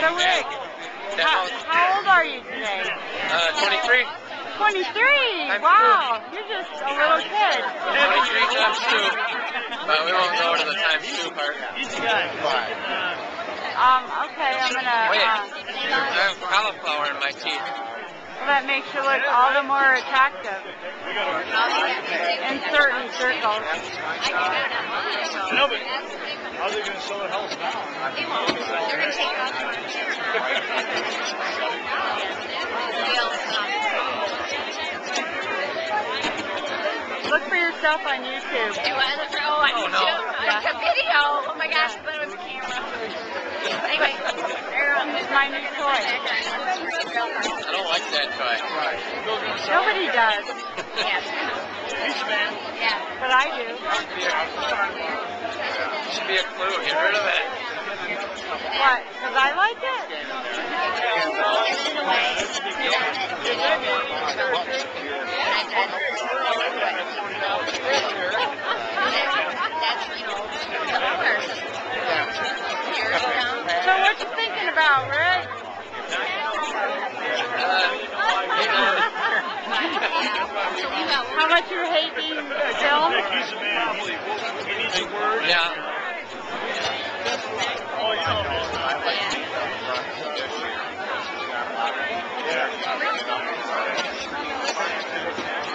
So Rick, how, how old are you today? Uh, 23. 23. I'm wow, you're just a little kid. 23 times 2. But we won't go to the times 2 part. Um, okay, I'm gonna. Wait, Uh, I have cauliflower in my teeth. well, that makes you look all the more attractive in certain circles. No, but how are they going to sell their house now? They won't. They're going to take it off Look for on YouTube. It was a oh, I Oh, need no. to. It's a video. Oh my gosh, I thought it was a camera. Anyway, there, um, This is my new toy. I don't like that toy. Nobody does, Yes. Yeah. but I do. Should be a clue. Get rid of it. What? Because I like it. In a way. That's, you know, the owners. Years ago. So what you thinking about, Rick? How much you hate being filmed? He's a man. He needs a word. Yeah. Oh, you know.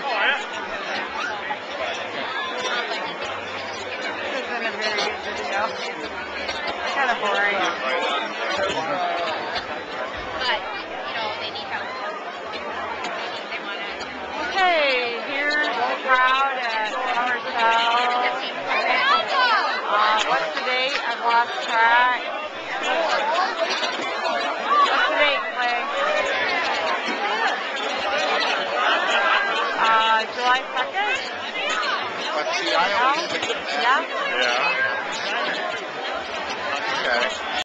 Oh, yeah. This isn't a very good video. Kind of boring. But, you know, they need help. They want to. Okay, here's the crowd at Marcel. Uh, what's the lost track. What's the date, Clay? Uh, July 2nd? But see, I always